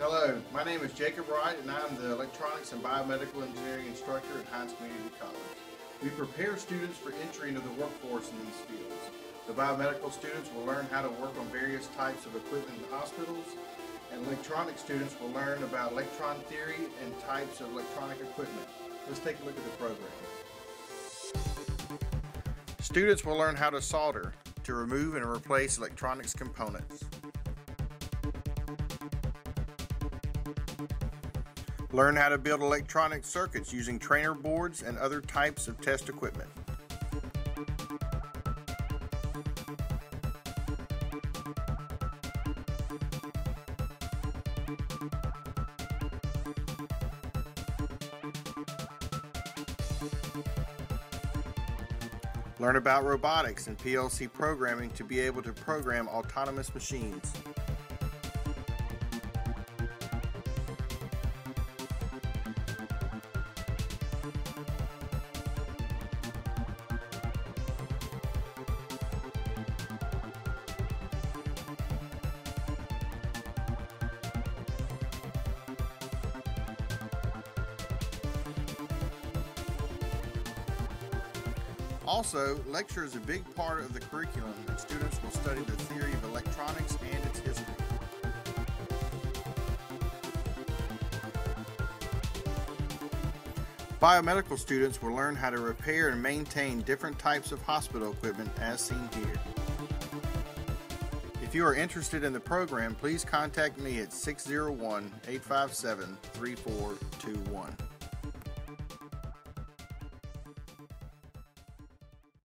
Hello, my name is Jacob Wright and I'm the Electronics and Biomedical Engineering instructor at Hinds Community College. We prepare students for entry into the workforce in these fields. The biomedical students will learn how to work on various types of equipment in hospitals and electronic students will learn about electron theory and types of electronic equipment. Let's take a look at the program. Students will learn how to solder to remove and replace electronics components. Learn how to build electronic circuits using trainer boards and other types of test equipment. Learn about robotics and PLC programming to be able to program autonomous machines. Also, lecture is a big part of the curriculum and students will study the theory of electronics and its history. Biomedical students will learn how to repair and maintain different types of hospital equipment as seen here. If you are interested in the program, please contact me at 601 857 3421.